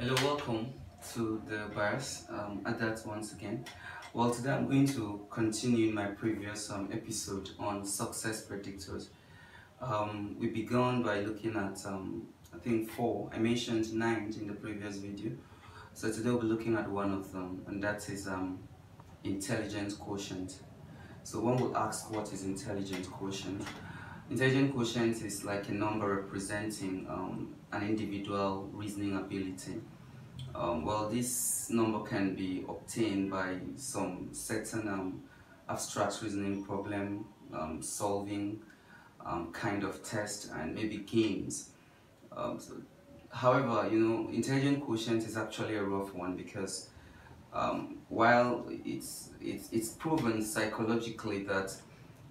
Hello, welcome to the Bias um, that once again. Well, today I'm going to continue my previous um, episode on success predictors. Um, we began by looking at, um, I think, four. I mentioned nine in the previous video. So today we'll be looking at one of them, and that is um, intelligence quotient. So one will ask, what is intelligence quotient? Intelligent quotient is like a number representing um, an individual reasoning ability. Um, well, this number can be obtained by some certain um, abstract reasoning problem um, solving um, kind of test and maybe games. Um, so, however, you know, intelligent quotient is actually a rough one because while it's, it's, it's proven psychologically that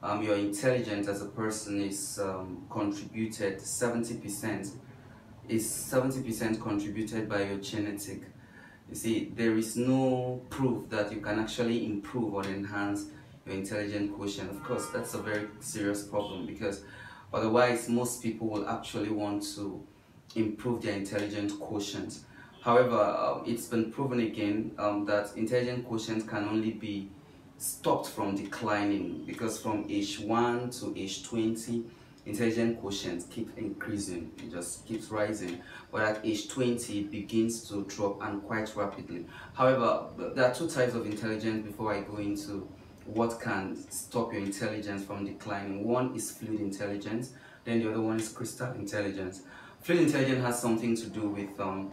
um, your intelligence as a person is um, contributed 70% is 70% contributed by your genetic. You see there is no proof that you can actually improve or enhance your intelligent quotient. Of course that's a very serious problem because otherwise most people will actually want to improve their intelligent quotient. However uh, it's been proven again um, that intelligent quotient can only be stopped from declining because from age 1 to age 20 intelligent quotient keep increasing. It just keeps rising. But at age 20 it begins to drop and quite rapidly. However there are two types of intelligence before i go into what can stop your intelligence from declining. One is fluid intelligence then the other one is crystal intelligence. Fluid intelligence has something to do with um,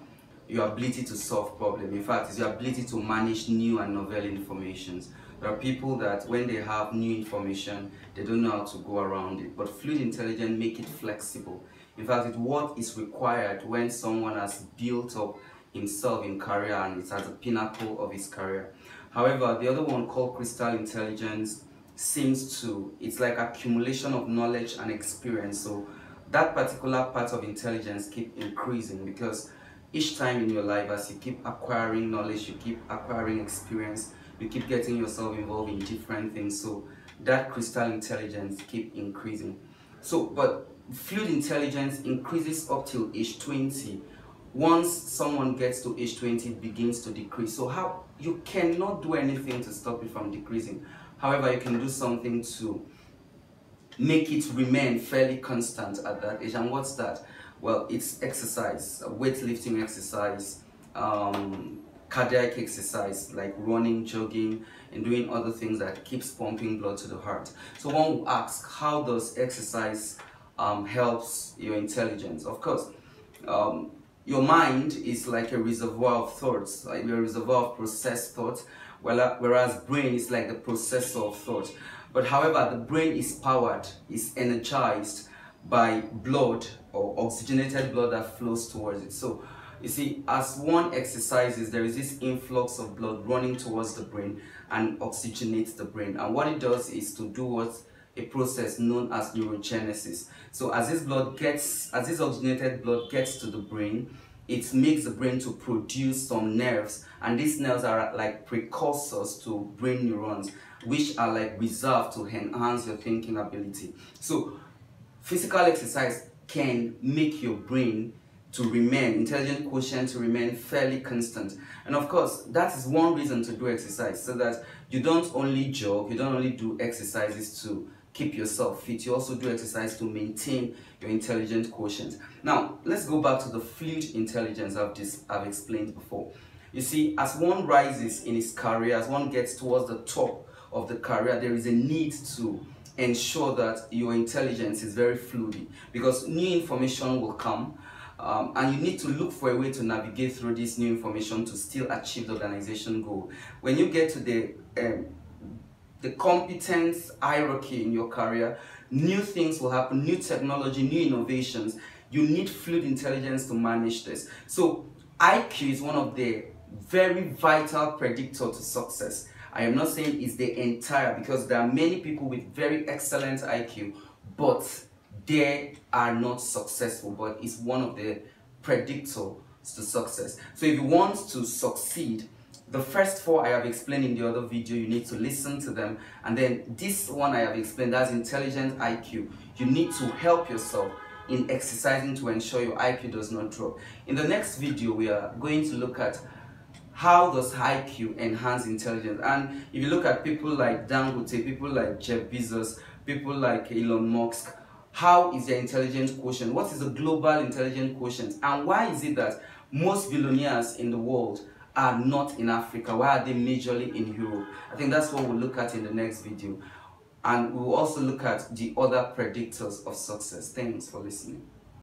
your ability to solve problems in fact it's your ability to manage new and novel informations there are people that when they have new information, they don't know how to go around it. But fluid intelligence make it flexible. In fact, it's what is required when someone has built up himself in career and it's at the pinnacle of his career. However, the other one called crystal intelligence seems to, it's like accumulation of knowledge and experience. So that particular part of intelligence keep increasing because each time in your life as you keep acquiring knowledge, you keep acquiring experience, you keep getting yourself involved in different things so that crystal intelligence keep increasing. So but fluid intelligence increases up till age 20 once someone gets to age 20 it begins to decrease. So how you cannot do anything to stop it from decreasing. However you can do something to make it remain fairly constant at that age. And what's that? Well it's exercise weightlifting exercise um, cardiac exercise like running, jogging, and doing other things that keeps pumping blood to the heart. So one will ask, how does exercise um, helps your intelligence? Of course, um, your mind is like a reservoir of thoughts, like a reservoir of processed thoughts, whereas brain is like the processor of thought. But however, the brain is powered, is energized by blood or oxygenated blood that flows towards it. So you see, as one exercises, there is this influx of blood running towards the brain and oxygenates the brain. And what it does is to do what a process known as neurogenesis. So as this blood gets, as this oxygenated blood gets to the brain, it makes the brain to produce some nerves and these nerves are like precursors to brain neurons which are like reserved to enhance your thinking ability so physical exercise can make your brain to remain, intelligent quotient to remain fairly constant. And of course, that is one reason to do exercise, so that you don't only jog, you don't only do exercises to keep yourself fit, you also do exercise to maintain your intelligent quotient. Now, let's go back to the fluid intelligence I've, just, I've explained before. You see, as one rises in his career, as one gets towards the top of the career, there is a need to ensure that your intelligence is very fluid because new information will come um, and you need to look for a way to navigate through this new information to still achieve the organization goal. When you get to the um, the competence hierarchy in your career, new things will happen, new technology, new innovations. You need fluid intelligence to manage this. So IQ is one of the very vital predictor to success. I am not saying it's the entire because there are many people with very excellent IQ, but they are not successful, but it's one of the predictors to success. So if you want to succeed, the first four I have explained in the other video, you need to listen to them. And then this one I have explained, that's intelligent IQ. You need to help yourself in exercising to ensure your IQ does not drop. In the next video, we are going to look at how does IQ enhance intelligence? And if you look at people like Dangote, people like Jeff Bezos, people like Elon Musk, how is their intelligence quotient? What is the global intelligence quotient? And why is it that most billionaires in the world are not in Africa? Why are they majorly in Europe? I think that's what we'll look at in the next video. And we'll also look at the other predictors of success. Thanks for listening.